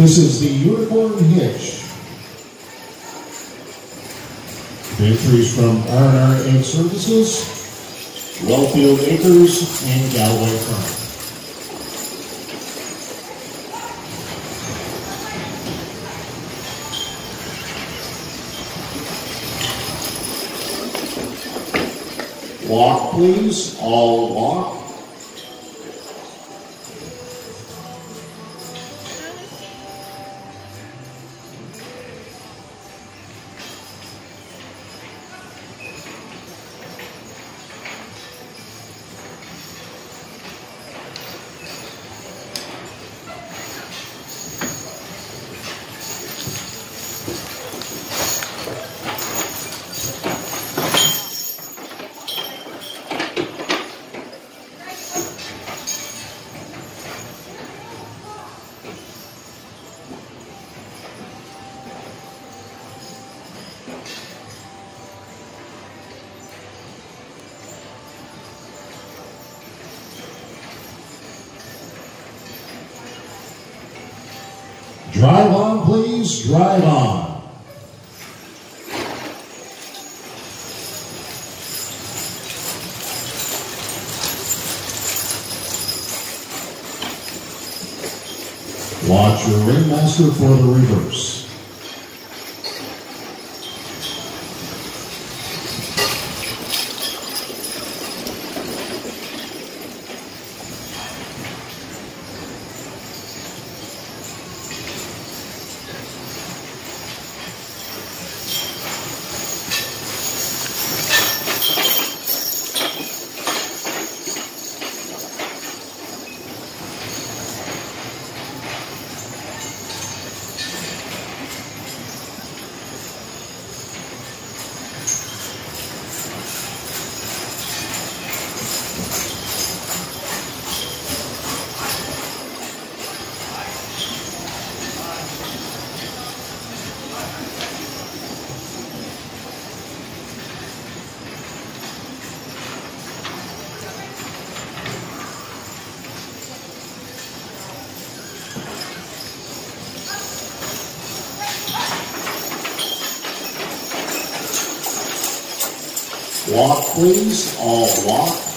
This is the Unicorn Hitch. Entries from R&R Services, Wellfield Acres, and Galway Farm. Walk, please. All walk. Drive on, please. Drive on. Watch your ringmaster for the reverse. Walk, please. All walk.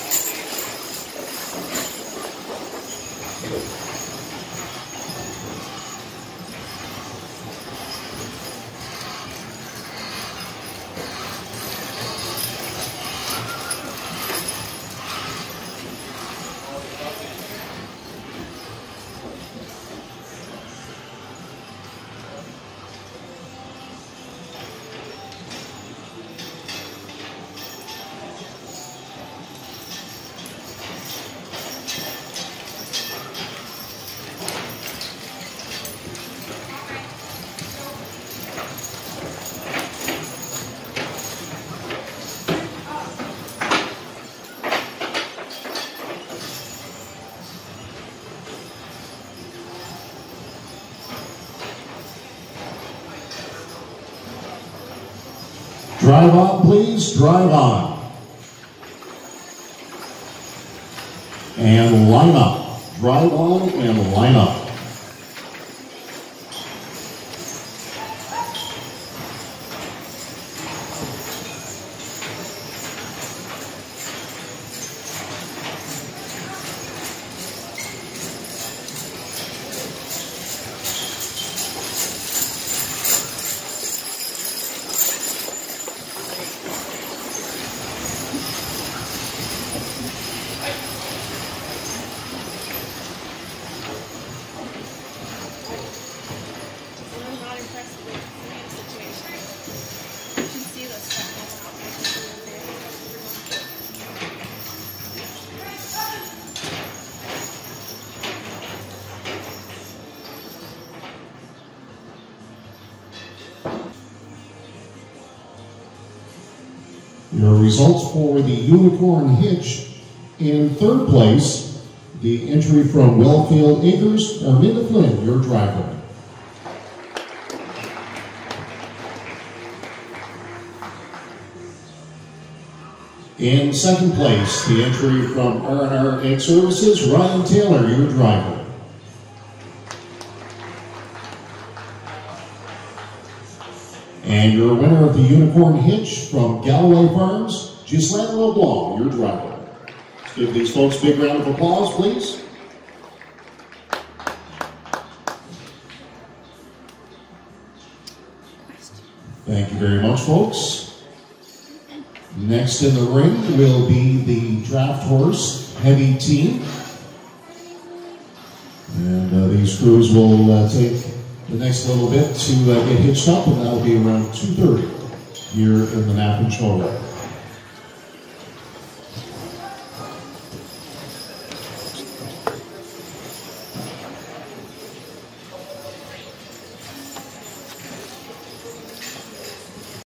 Drive on, please. Drive on. And line up. Drive on and line up. Your results for the Unicorn Hitch in third place, the entry from Wellfield Acres, Arminda Flynn, your driver. In second place, the entry from R&R Egg Services, Ryan Taylor, your driver. And your winner of the Unicorn Hitch from Galloway Farms, Gislaine LeBlanc, your driver. Let's give these folks a big round of applause, please. Thank you very much, folks. Next in the ring will be the draft horse heavy team. And uh, these crews will uh, take the next little bit to uh, get hitched up, and that'll be around 2.30 here in the Napan Show.